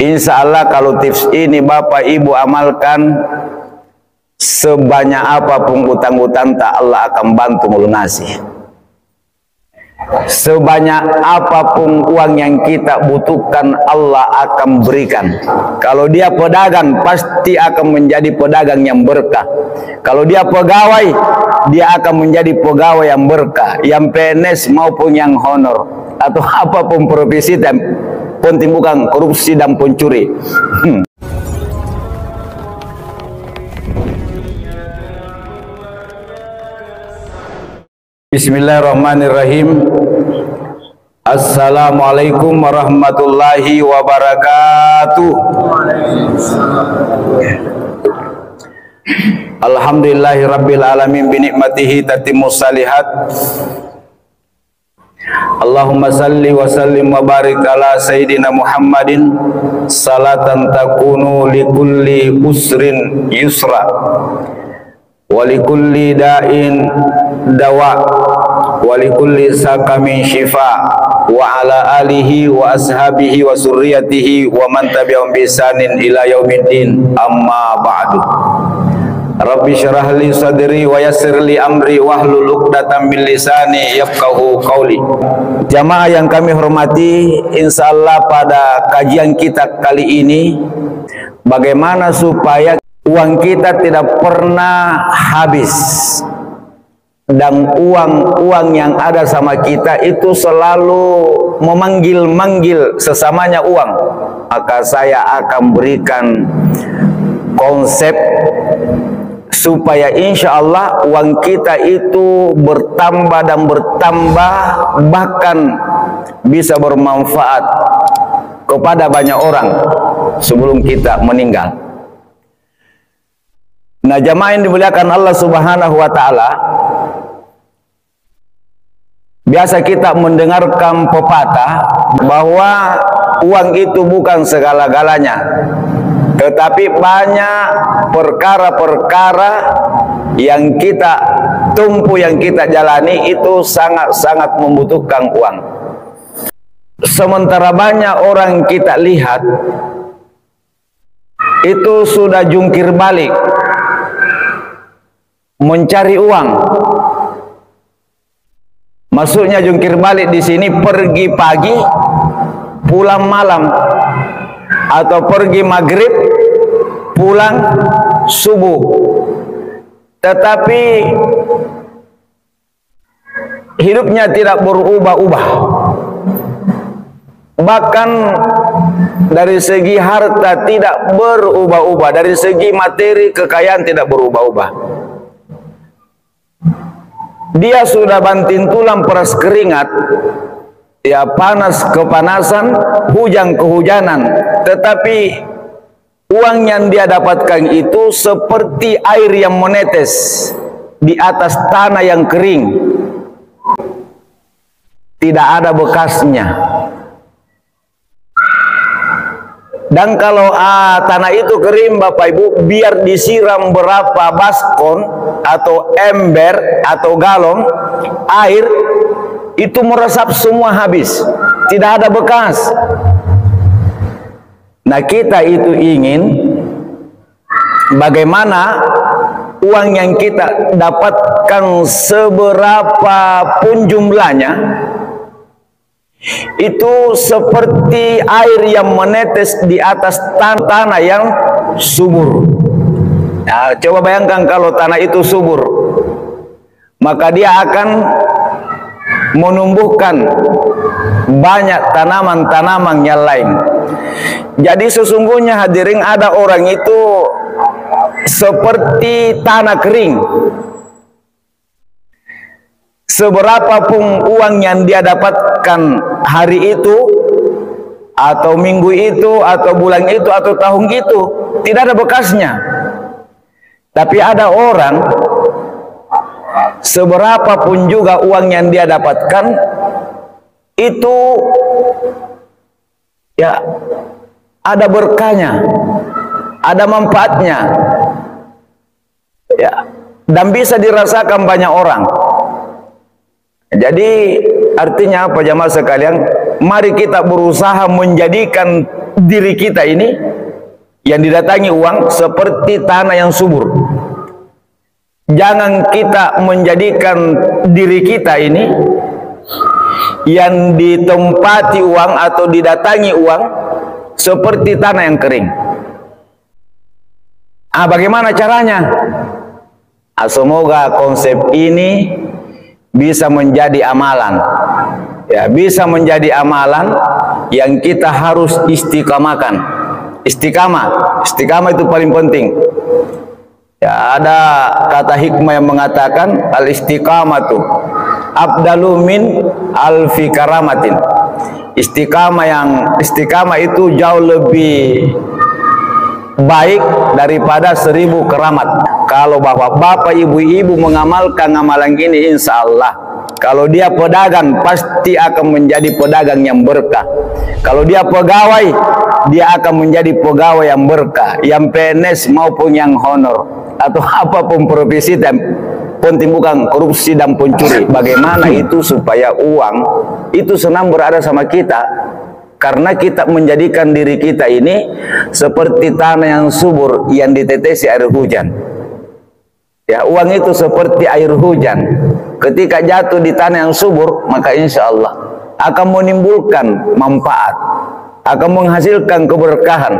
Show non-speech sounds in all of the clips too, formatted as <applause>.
Insya Allah kalau tips ini Bapak Ibu amalkan sebanyak apa pun utang-utang tak Allah akan bantu melunasi. Sebanyak apa pun uang yang kita butuhkan Allah akan berikan. Kalau dia pedagang pasti akan menjadi pedagang yang berkah. Kalau dia pegawai dia akan menjadi pegawai yang berkah, yang PNS maupun yang honor atau <laughs> apa pun profesi penting bukan korupsi dan pencuri. Hmm. Bismillahirrahmanirrahim. Assalamualaikum warahmatullahi wabarakatuh. Alhamdulillahi rabbil alamin binikmatihi tatimmu salihat. Allahumma salli wa sallim wa barik ala Sayyidina Muhammadin. Salatan takunu likulli usrin yusra wa likulli da'in dawa wa likulli sakamin shifa wa ala alihi wa ashabihi wa surriyatihi wa man tabi'ahum bi ila yaumiddin. Amma ba'du Rabbi syarah li sadri wa yassir li amri wahlul 'uqdatam min lisani yafqahu qawli. Jamaah yang kami hormati, insyaallah pada kajian kita kali ini bagaimana supaya uang kita tidak pernah habis dan uang-uang yang ada sama kita itu selalu memanggil-manggil sesamanya uang maka saya akan berikan konsep supaya insya Allah uang kita itu bertambah dan bertambah bahkan bisa bermanfaat kepada banyak orang sebelum kita meninggal. Nah jamaah yang dimuliakan Allah subhanahu wa ta'ala Biasa kita mendengarkan pepatah bahwa uang itu bukan segala-galanya tetapi banyak perkara-perkara yang kita tumpu yang kita jalani itu sangat-sangat membutuhkan uang. Sementara banyak orang kita lihat itu sudah jungkir balik mencari uang. Maksudnya jungkir balik di sini pergi pagi, pulang malam atau pergi maghrib pulang subuh. Tetapi hidupnya tidak berubah-ubah. Bahkan dari segi harta tidak berubah-ubah. Dari segi materi kekayaan tidak berubah-ubah. Dia sudah banting tulang peras keringat. Ya panas kepanasan, hujan kehujanan. Tetapi uang yang dia dapatkan itu seperti air yang menetes di atas tanah yang kering. Tidak ada bekasnya. Dan kalau ah, tanah itu kering Bapak Ibu, biar disiram berapa baskon atau ember atau galon air itu meresap semua habis tidak ada bekas nah kita itu ingin bagaimana uang yang kita dapatkan seberapa pun jumlahnya itu seperti air yang menetes di atas tanah yang subur nah, coba bayangkan kalau tanah itu subur maka dia akan menumbuhkan banyak tanaman-tanaman yang lain. Jadi sesungguhnya hadirin ada orang itu seperti tanah kering. Seberapapun uang yang dia dapatkan hari itu atau minggu itu atau bulan itu atau tahun itu tidak ada bekasnya. Tapi ada orang seberapa pun juga uang yang dia dapatkan itu ya ada berkahnya ada manfaatnya. Ya dan bisa dirasakan banyak orang. Jadi artinya apa jamaah sekalian? Mari kita berusaha menjadikan diri kita ini yang didatangi uang seperti tanah yang subur. Jangan kita menjadikan diri kita ini yang ditempati uang atau didatangi uang seperti tanah yang kering. Ah, bagaimana caranya? Ah, semoga konsep ini bisa menjadi amalan. Ya, bisa menjadi amalan yang kita harus istiqamakan. Istiqamah, istiqamah itu paling penting. Ya, ada kata hikmah yang mengatakan al istiqamatu abdalu min alfi karamatin. Istiqamah yang istiqamah itu jauh lebih baik daripada seribu keramat. Kalau bapak-bapak, ibu-ibu mengamalkan amalan ini, insya Allah. Kalau dia pedagang, pasti akan menjadi pedagang yang berkah. Kalau dia pegawai, dia akan menjadi pegawai yang berkah, yang PNS maupun yang honor atau <laughs> apa pun profesi penting bukan korupsi dan pencuri. Bagaimana itu supaya uang itu senang berada sama kita? Karena kita menjadikan diri kita ini seperti tanah yang subur yang ditetesi air hujan. Ya, uang itu seperti air hujan. Ketika jatuh di tanah yang subur, maka insya Allah akan menimbulkan manfaat, akan menghasilkan keberkahan.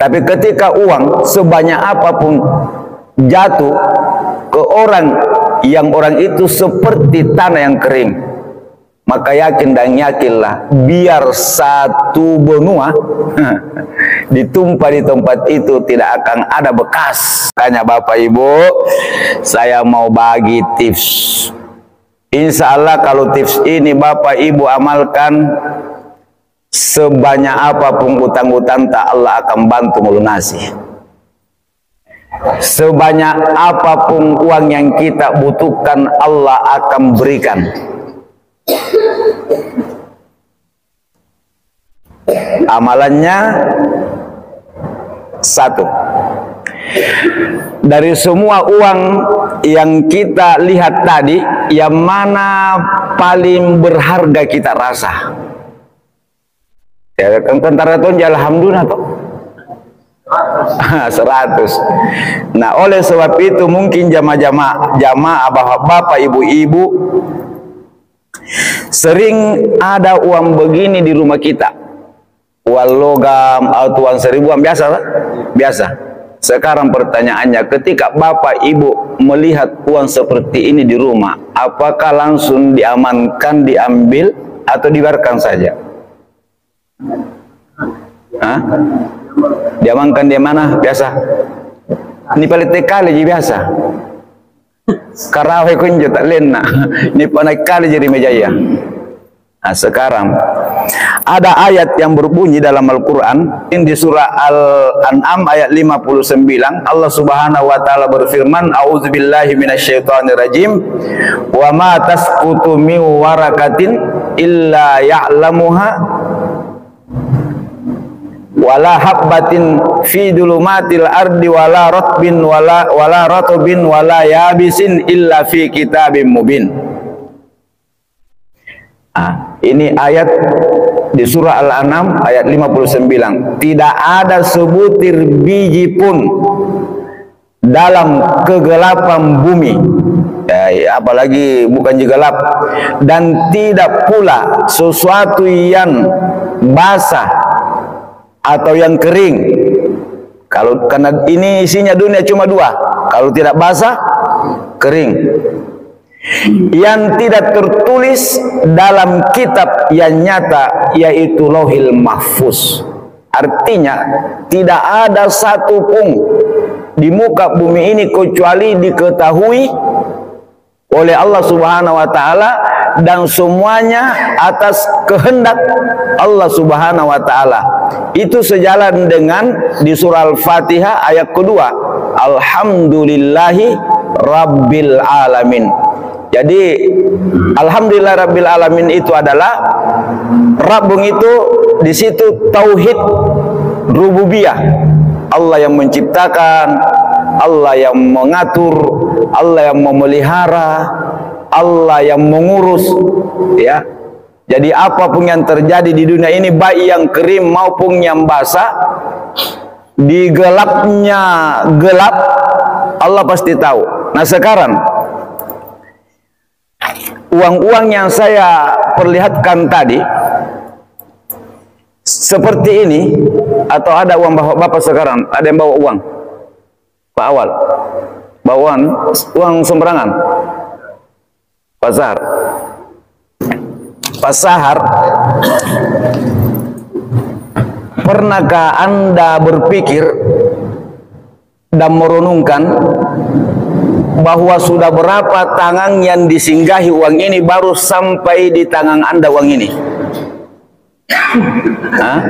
Tapi ketika uang sebanyak apa pun jatuh ke orang yang orang itu seperti tanah yang kering, maka yakin dan yakinlah biar satu benua <laughs> ditumpah di tempat itu tidak akan ada bekas. Tanya bapak ibu saya mau bagi tips. Insya Allah kalau tips ini bapak ibu amalkan sebanyak apa pun utang-utang tak Allah akan bantu melunasi sebanyak apa pun uang yang kita butuhkan Allah akan berikan Amalannya satu. Dari semua uang yang kita lihat tadi, yang mana paling berharga kita rasa? Ya kan tentara tuh alhamdulillah tuh. <laughs> 100. Nah, oleh sebab itu mungkin jamaah-jamaah jamaah bapak-bapak, ibu-ibu Sering ada uang begini di rumah kita. Uang logam atau uang seribuan biasa lah. Biasa. Sekarang pertanyaannya, ketika bapak ibu melihat uang seperti ini di rumah, apakah langsung diamankan, diambil, atau dibiarkan saja? Hah? Diamankan di mana? Biasa. Ini paling kali biasa. Karawe kunjo tak lena. Ini panai kali jadi mejaya. Nah, sekarang ada ayat yang berbunyi dalam Al-Qur'an di surah Al-An'am ayat 59 Allah Subhanahu wa taala berfirman A'udzubillahi minasyaitonir rajim wa ma tasqutu min warakatin illa ya'lamuha wala habbatin fi dulumatil ardi wala ratbin wala wala ratbin wala yabisin illa fi kitabim mubin Ah, ini ayat di surah Al-An'am ayat 59. Tidak ada sebutir biji pun dalam kegelapan bumi. Ya, apalagi bukan gelap dan tidak pula sesuatu yang basah atau yang kering. Kalau karena ini isinya dunia cuma dua. Kalau tidak basah, kering yang tidak tertulis dalam kitab yang nyata yaitu lohil mahfuz artinya tidak ada satu pun di muka bumi ini kecuali diketahui oleh Allah subhanahu wa ta'ala dan semuanya atas kehendak Allah subhanahu wa ta'ala. Itu sejalan dengan di surah al-fatihah ayat kedua. Alhamdulillahi Rabbil Alamin. Jadi alhamdulillah rabbil alamin itu adalah Rabbung itu di situ tauhid rububiyah. Allah yang menciptakan, Allah yang mengatur, Allah yang memelihara, Allah yang mengurus ya. Jadi apa pun yang terjadi di dunia ini baik yang kering maupun yang basah di gelapnya gelap Allah pasti tahu. Nah sekarang uang-uang yang saya perlihatkan tadi seperti ini atau ada uang bapak-bapak sekarang ada yang bawa uang Pak Awal bawa uang sembarangan pasar pasar pernahkah anda berpikir dan merenungkan bahwa sudah berapa tangan yang disinggahi uang ini baru sampai di tangan anda uang ini? Hah?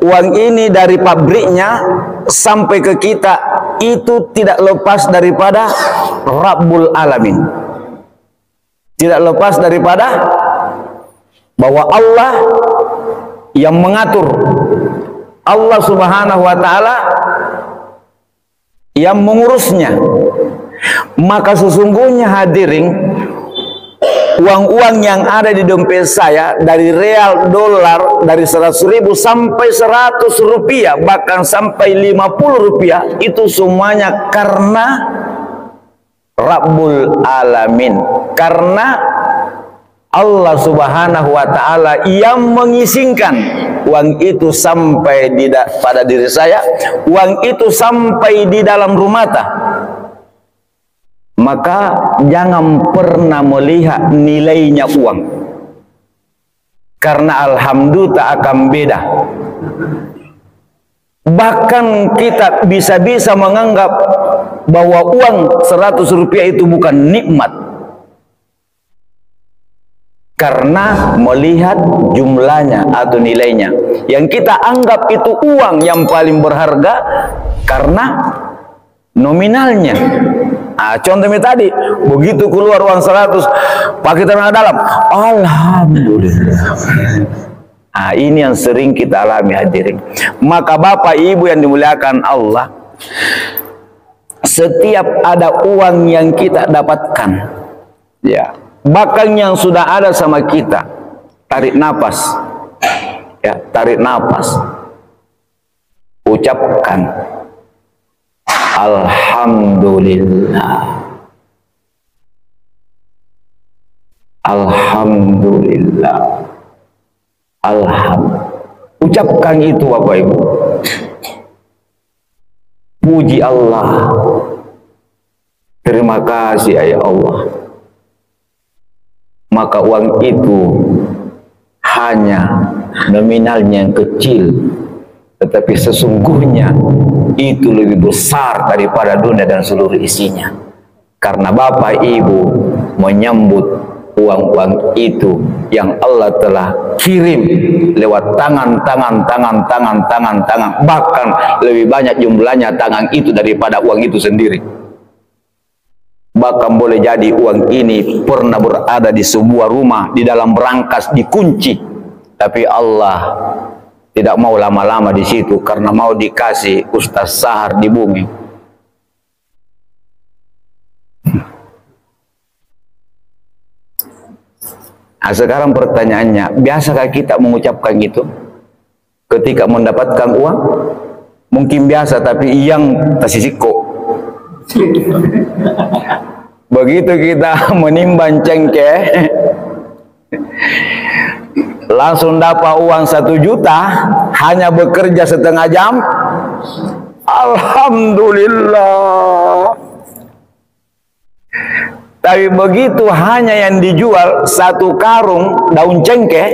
Uang ini dari pabriknya sampai ke kita itu tidak lepas daripada Rabbul Alamin. Tidak lepas daripada bahwa Allah yang mengatur. Allah subhanahu wa ta'ala yang mengurusnya. Maka sesungguhnya hadirin uang-uang yang ada di dompet saya dari real dolar dari 100 ribu sampai 100 rupiah bahkan sampai 50 rupiah itu semuanya karena Rabbul Alamin. Karena Allah subhanahu wa ta'ala yang mengizinkan uang itu sampai di pada diri saya uang itu sampai di dalam rumah tak maka jangan pernah melihat nilainya uang. Karena alhamdulillah tak akan beda. Bahkan kita bisa-bisa menganggap bahwa uang 100 rupiah itu bukan nikmat. Karena melihat jumlahnya atau nilainya. Yang kita anggap itu uang yang paling berharga karena nominalnya ah, contohnya tadi begitu keluar uang 100 pakai tanah dalam. Alhamdulillah. Ah, ini yang sering kita alami hadirin. Maka bapak ibu yang dimuliakan Allah setiap ada uang yang kita dapatkan ya bahkan yang sudah ada sama kita tarik napas ya tarik napas ucapkan alhamdulillah alhamdulillah. Alhamdulillah. Ucapkan itu Bapak Ibu. Puji Allah. Terima kasih ya Allah. Maka uang itu hanya nominalnya yang kecil tetapi sesungguhnya itu lebih besar daripada dunia dan seluruh isinya. Karena Bapak Ibu menyambut uang-uang itu yang Allah telah kirim lewat tangan tangan tangan tangan tangan tangan. Bahkan lebih banyak jumlahnya tangan itu daripada uang itu sendiri. Bahkan boleh jadi uang ini pernah berada di sebuah rumah di dalam berangkas dikunci. Tapi Allah tidak mau lama-lama di situ karena mau dikasih Ustaz Sahar di bumi. Nah, sekarang pertanyaannya, biasakah kita mengucapkan itu ketika mendapatkan uang? Mungkin biasa, tapi yang tersisiko. Begitu kita <laughs> menimbang cengkeh, langsung dapat uang satu juta, hanya bekerja setengah jam. Alhamdulillah. Tapi begitu hanya yang dijual satu karung daun cengkeh,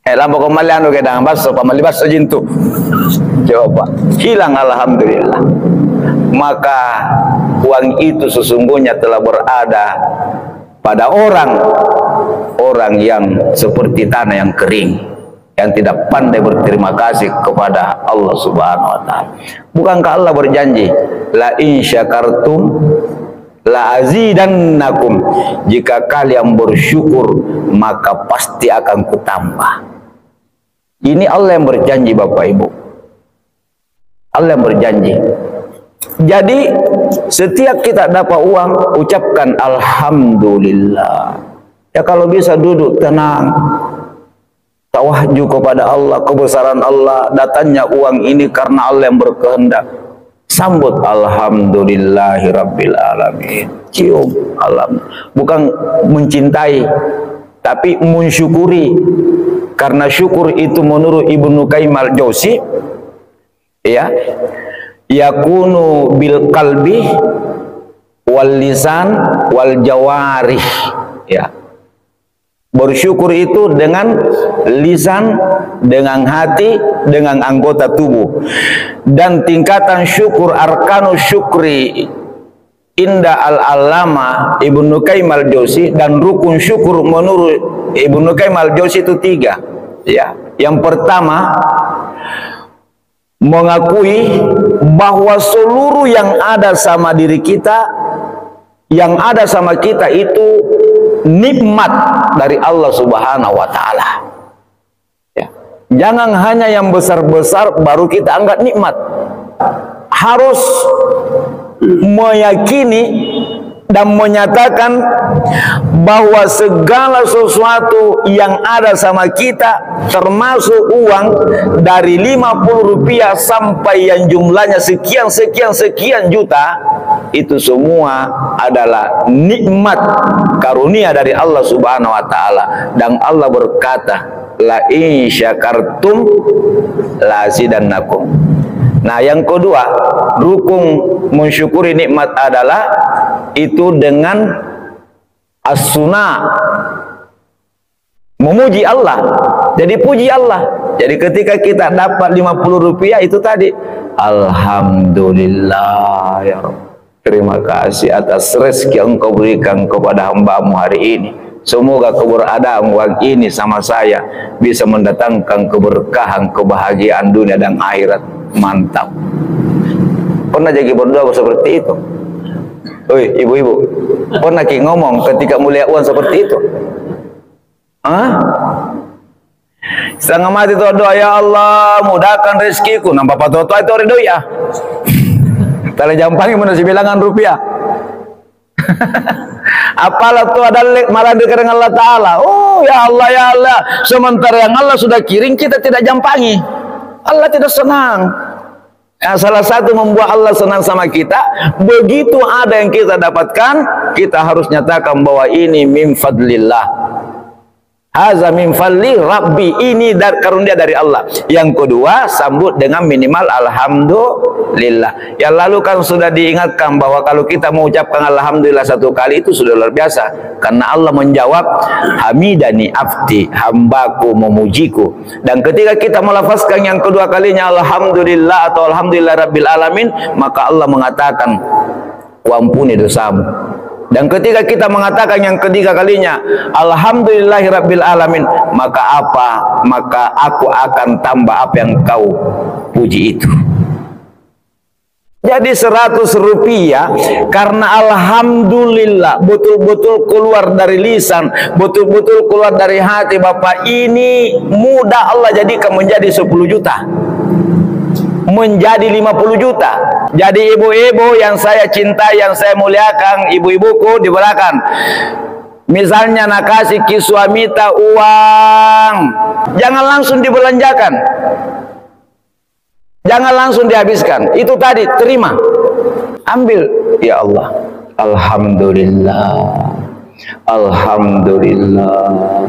Eh, lambo kembali anu ke dengan baso, pamali baso jintu. Coba, hilang alhamdulillah. Maka uang itu sesungguhnya telah berada pada orang orang yang seperti tanah yang kering yang tidak pandai berterima kasih kepada Allah Subhanahu wa taala. Bukankah Allah berjanji, la in syakartum la azidannakum jika kalian bersyukur maka pasti akan kutambah ini Allah yang berjanji Bapak Ibu. Allah yang berjanji. Jadi setiap kita dapat uang ucapkan alhamdulillah. Ya kalau bisa duduk tenang. Tawahju kepada Allah, kebesaran Allah, datangnya uang ini karena Allah yang berkehendak. Sambut alhamdulillahi rabbil alamin. Cium alam. Bukan mencintai tapi mensyukuri karena syukur itu menurut Ibnu Qayyim al-Jauzi ya yakunu bil qalbi wal lisan wal jawarih ya bersyukur itu dengan lisan dengan hati dengan anggota tubuh. Dan tingkatan syukur arkanu syukri Inda al-alama Ibnu Qayyim al-Jauzi dan rukun syukur menurut Ibnu Qayyim al-Jauzi itu tiga. Ya yang pertama mengakui bahwa seluruh yang ada sama diri kita yang ada sama kita itu nikmat dari Allah Subhanahu wa taala. Ya. Jangan hanya yang besar-besar baru kita anggap nikmat. Harus meyakini dan menyatakan bahwa segala sesuatu yang ada sama kita termasuk uang dari 50 rupiah sampai yang jumlahnya sekian sekian sekian juta itu semua analah nikmat karunia dari Allah Subhanahu wa taala dan Allah berkata la in syakartum la Nah, yang kedua, rukun mensyukuri nikmat adalah itu dengan as-sunnah memuji Allah. Jadi puji Allah. Jadi ketika kita dapat 50 rupiah itu tadi Alhamdulillah ya Rabb. Terima kasih atas rezeki yang kau berikan kepada hambamu hari ini. Semoga keberadaan uang ini sama saya bisa mendatangkan keberkahan, kebahagiaan dunia dan akhirat. Mantap. Pernah jadi berdoa seperti itu? Oi, ibu-ibu. Pernah ki ngomong ketika mulia uang seperti itu? Hah? Setengah mati doa ya Allah mudahkan rezekiku. Nampak pato itu ori doa ya Jampangi mana si bilangan rupiah <laughs> Apalah tu ada malah dekat dengan Allah Ta'ala Oh ya Allah ya Allah Sementara yang Allah sudah kirim kita tidak jampangi Allah tidak senang. Ya, salah satu membuat Allah senang sama kita, begitu ada yang kita dapatkan, kita harus nyatakan bahwa ini min fadlillah. Haza min fadli rabbi ini dari karunia dari Allah. Yang kedua sambut dengan minimal alhamdulillah. Yang lalu kan sudah diingatkan bahwa kalau kita mengucapkan alhamdulillah satu kali itu sudah luar biasa. Karena Allah menjawab hamidani abdi hambaku memujiku. Dan ketika kita melafazkan yang kedua kalinya alhamdulillah atau alhamdulillah rabbil alamin maka Allah mengatakan wampuni dosamu dan ketika kita mengatakan yang ketiga kalinya, Alhamdulillahirabbil alamin, maka apa? Maka aku akan tambah apa yang kau puji itu. Jadi seratus rupiah karena Alhamdulillah betul-betul keluar dari lisan, betul-betul keluar dari hati Bapak ini mudah Allah jadikan menjadi 10 juta menjadi 50 juta. Jadi ibu-ibu yang saya cintai, yang saya muliakan, ibu-ibuku di belakang. Misalnya nak kasih ki suamita uang, jangan langsung dibelanjakan. Jangan langsung dihabiskan. Itu tadi terima. Ambil ya Allah. Alhamdulillah. Alhamdulillah.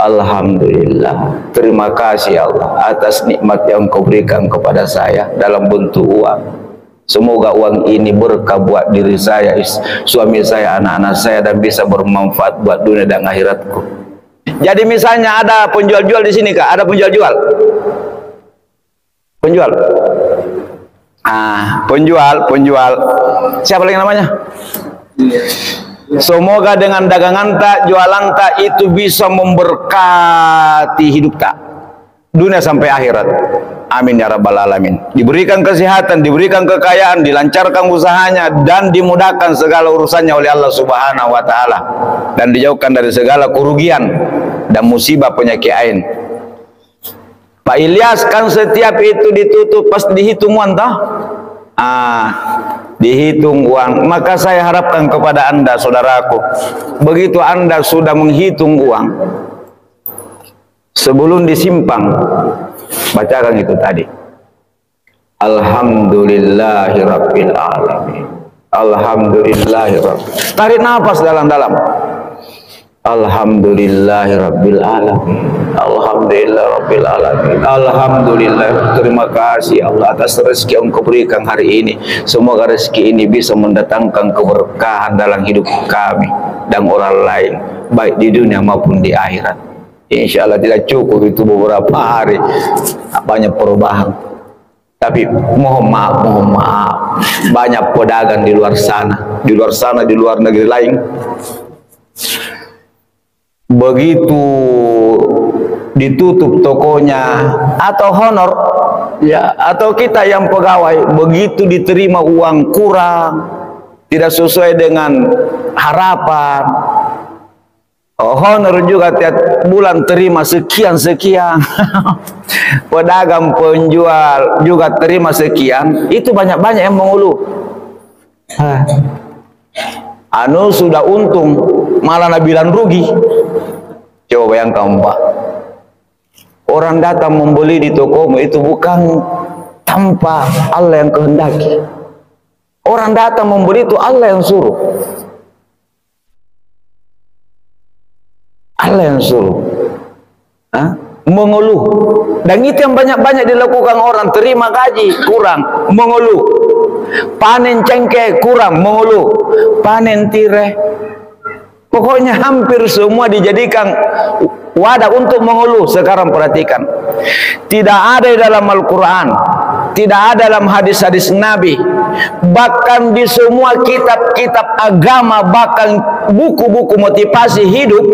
Alhamdulillah. Terima kasih Allah Atas nikmat yang kau berikan kepada saya Dalam bentuk uang. Semoga uang ini berkah buat diri saya Suami saya, anak-anak saya Dan bisa bermanfaat buat dunia dan akhiratku. Jadi misalnya ada penjual-jual di sini kak. Ada penjual-jual? Penjual? Ah, penjual, penjual. Siapa lagi namanya? Semoga dengan dagangan tak, jualan tak itu bisa memberkati hidup tak. Dunia sampai akhirat. Amin ya rabbal alamin. Diberikan kesehatan, diberikan kekayaan, dilancarkan usahanya dan dimudahkan segala urusannya oleh Allah Subhanahu wa taala dan dijauhkan dari segala kerugian dan musibah penyakit ain. Pak Ilyas kan setiap itu ditutup pas dihitung toh. Ah, dihitung uang. Maka saya harapkan kepada anda saudaraku, begitu anda sudah menghitung uang, sebelum disimpang, bacakan itu tadi. Alhamdulillahirabbil alamin. Alhamdulillahirabbil. Tarik nafas dalam-dalam. Alhamdulillahirabbil alamin. Alhamdulillahirabbil alamin. Alhamdulillah. Terima kasih Allah atas rezeki yang Engkau berikan hari ini. Semoga rezeki ini bisa mendatangkan keberkahan dalam hidup kami dan orang lain, baik di dunia maupun di akhirat. Insya Allah tidak cukup itu beberapa hari banyak perubahan. Tapi mohon maaf, mohon maaf. Banyak pedagang di luar sana, di luar sana, di luar negeri lain begitu ditutup tokonya atau honor ya. atau kita yang pegawai begitu diterima uang kurang tidak sesuai dengan harapan oh, honor juga tiap bulan terima sekian sekian. <laughs> Pedagang penjual juga terima sekian. Itu banyak-banyak yang mengeluh anu sudah untung malah nabilan rugi. Coba bayangkan pak. Orang datang membeli di tokomu itu bukan tanpa Allah yang kehendaki. Orang datang membeli itu Allah yang suruh. Allah yang suruh. Hah? mengeluh. Dan itu yang banyak-banyak dilakukan orang. Terima gaji kurang. Mengeluh panen cengkeh kurang mengeluh panen tirai pokoknya hampir semua dijadikan wadah untuk mengeluh sekarang perhatikan. Tidak ada dalam Al-Quran tidak ada dalam hadis-hadis Nabi bahkan di semua kitab-kitab agama bahkan buku-buku motivasi hidup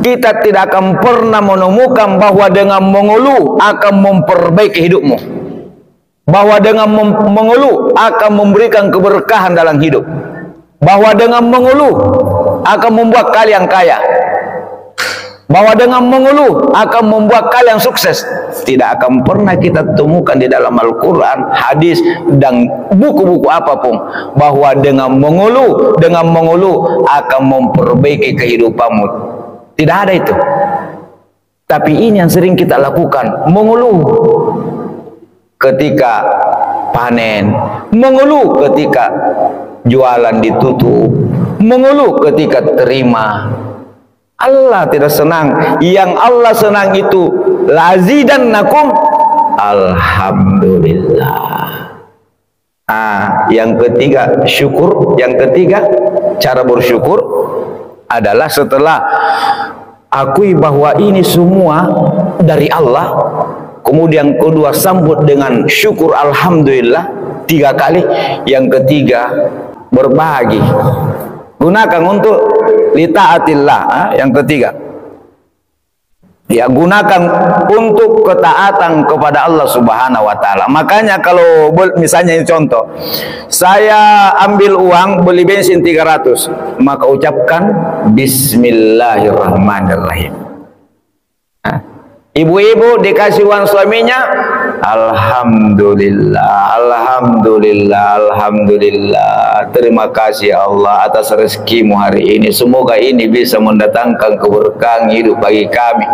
kita tidak akan pernah menemukan bahwa dengan mengeluh akan memperbaiki hidupmu bahwa dengan mengeluh akan memberikan keberkahan dalam hidup. Bahwa dengan mengeluh akan membuat kalian kaya. Bahwa dengan mengeluh akan membuat kalian sukses. Tidak akan pernah kita temukan di dalam Al-Quran, hadis dan buku-buku apa pun. Bahwa dengan mengeluh dengan mengeluh akan memperbaiki kehidupanmu. Tidak ada itu. Tapi ini yang sering kita lakukan. Mengeluh ketika panen, mengeluh ketika jualan ditutup, mengeluh ketika terima. Allah tidak senang. Yang Allah senang itu lazidan nakum alhamdulillah. Ah, yang ketiga syukur, yang ketiga cara bersyukur adalah setelah akui bahwa ini semua dari Allah kemudian kedua sambut dengan syukur alhamdulillah. Tiga kali. Yang ketiga berbagi gunakan untuk litaatillah yang ketiga. Ya gunakan untuk ketaatan kepada Allah Subhanahu wa taala. Makanya kalau misalnya ini contoh, saya ambil uang beli bensin 300, maka ucapkan bismillahirrahmanirrahim. Ibu-ibu dikasih uang suaminya, Alhamdulillah, Alhamdulillah, Alhamdulillah. Terima kasih Allah atas rezekimu hari ini. Semoga ini bisa mendatangkan keberkahan hidup bagi kami.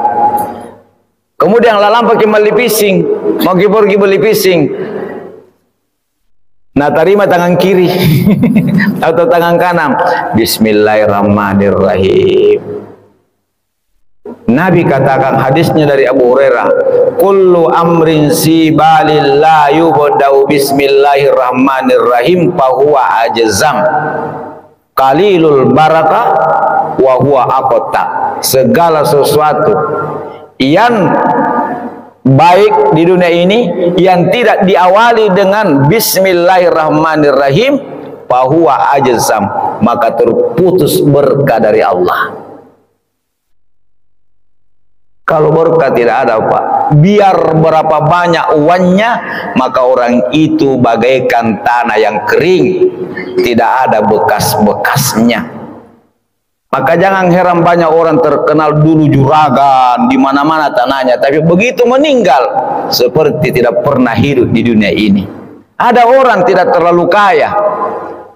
Kemudian lalang pakai beli pising, mau pergi beli pising. Nah terima tangan kiri <laughs> atau tangan kanan. Bismillahirrahmanirrahim. Nabi katakan hadisnya dari Abu Hurairah, "Kullu amrin sibalil la yubda'u bismillahirrahmanirrahim fa huwa ajzam." Qalilul barakah wa huwa aqta. Segala sesuatu yang baik di dunia ini yang tidak diawali dengan bismillahirrahmanirrahim huwa ajzam maka terputus berkah dari Allah kalau berkah tidak ada Pak. Biar berapa banyak uangnya, maka orang itu bagaikan tanah yang kering. Tidak ada bekas-bekasnya. Maka jangan heran banyak orang terkenal dulu juragan di mana-mana tanahnya, tapi begitu meninggal seperti tidak pernah hidup di dunia ini. Ada orang tidak terlalu kaya,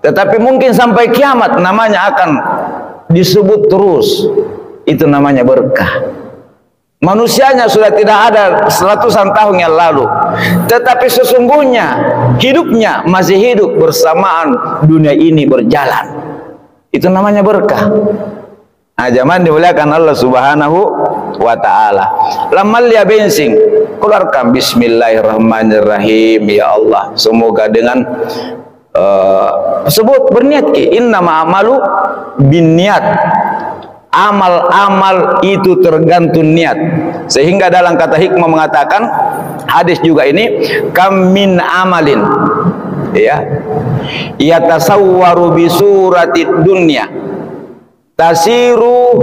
tetapi mungkin sampai kiamat namanya akan disebut terus. Itu namanya berkah. Manusianya sudah tidak ada seratusan tahun yang lalu. Tetapi sesungguhnya hidupnya masih hidup bersamaan dunia ini berjalan. Itu namanya berkah. Nah, zaman dimuliakan Allah Subhanahu wa taala. Lamal ya bensin, keluarkan bismillahirrahmanirrahim ya Allah. Semoga dengan uh, sebut berniat ki inna ma'amalu bin niat amal-amal itu tergantung niat. Sehingga dalam kata hikmah mengatakan hadis juga ini kam min amalin. Ya. Yatasawwaru bi surati dunya. Tasiru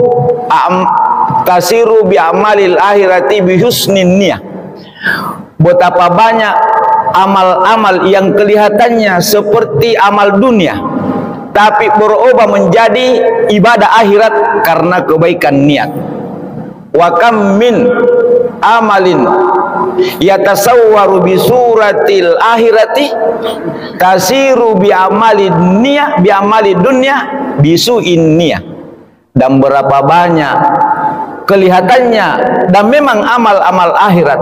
am, tasiru bi amalil akhirati bi husnin niyah. Betapa banyak amal-amal yang kelihatannya seperti amal dunia tapi berubah menjadi ibadah akhirat karena kebaikan niat. Wa kam min amalin yatasawwaru bi suratil akhirati tasiru bi amali dunya bi amali dunya bisuin niyah dan berapa banyak kelihatannya dan memang amal-amal akhirat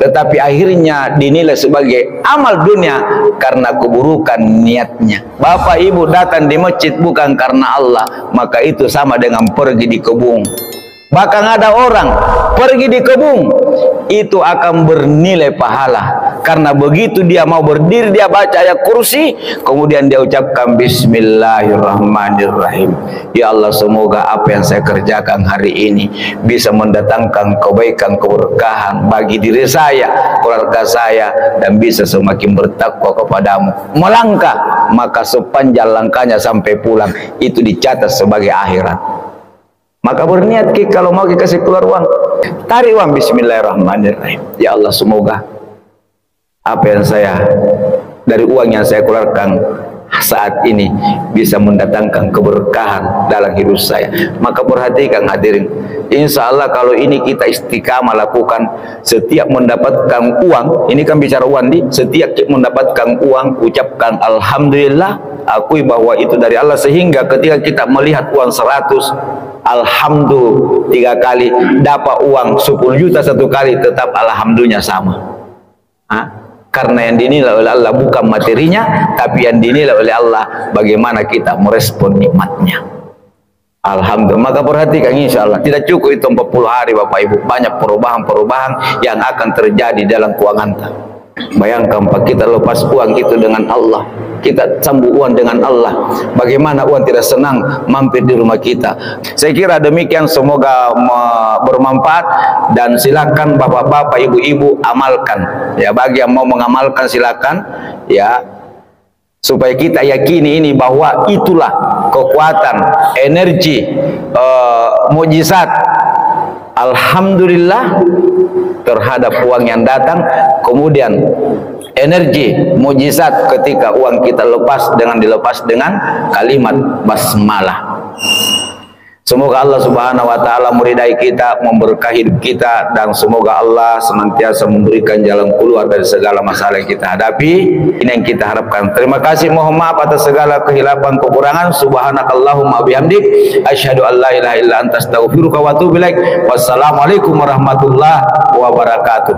tetapi akhirnya dinilai sebagai amal dunia karena keburukan niatnya. Bapak ibu datang di masjid bukan karena Allah, maka itu sama dengan pergi di kebun. Bahkan ada orang pergi di kebun itu akan bernilai pahala karena begitu dia mau berdiri dia baca ayat kursi kemudian dia ucapkan bismillahirrahmanirrahim. Ya Allah semoga apa yang saya kerjakan hari ini bisa mendatangkan kebaikan keberkahan bagi diri saya keluarga saya dan bisa semakin bertakwa kepadamu. Melangkah maka sepanjang langkahnya sampai pulang itu dicatat sebagai akhirat. Maka berniat ki kalau mau kasih keluar uang, tarik uang. Bismillahirrahmanirrahim. Ya Allah semoga apa yang saya dari uang yang saya keluarkan saat ini bisa mendatangkan keberkahan dalam hidup saya. Maka perhatikan hadirin, insya Allah kalau ini kita istiqamah lakukan setiap mendapatkan uang, ini kan bicara uang di, setiap mendapatkan uang ucapkan Alhamdulillah, akui bahwa itu dari Allah sehingga ketika kita melihat uang 100 Alhamdulillah tiga kali dapat uang 10 juta satu kali tetap alhamdulillah sama ha? Karena yang dinilai oleh Allah bukan materinya tapi yang dinilai oleh Allah bagaimana kita merespon nikmatnya. Alhamdulillah. Maka perhatikan insya Allah tidak cukup itu 40 hari Bapak Ibu. Banyak perubahan-perubahan yang akan terjadi dalam keuangan bayangkan Pak kita lepas uang itu dengan Allah. Kita sambung uang dengan Allah. Bagaimana uang tidak senang mampir di rumah kita. Saya kira demikian. Semoga bermanfaat. Dan silakan bapak-bapak ibu-ibu amalkan. Ya bagi yang mau mengamalkan silakan. Ya. Supaya kita yakini ini bahwa itulah kekuatan energi uh, mujizat. Alhamdulillah terhadap uang yang datang kemudian energi mujizat ketika uang kita lepas dengan dilepas dengan kalimat basmalah Semoga Allah Subhanahu wa taala meridai kita, memberkahi hidup kita dan semoga Allah senantiasa memberikan jalan keluar dari segala masalah yang kita hadapi. Ini yang kita harapkan. Terima kasih, mohon maaf atas segala kehilapan kekurangan. Subhanakallahumma bihamdik asyhadu an la ilaha illa anta astaghfiruka wa atubu. Wassalamualaikum warahmatullahi wabarakatuh.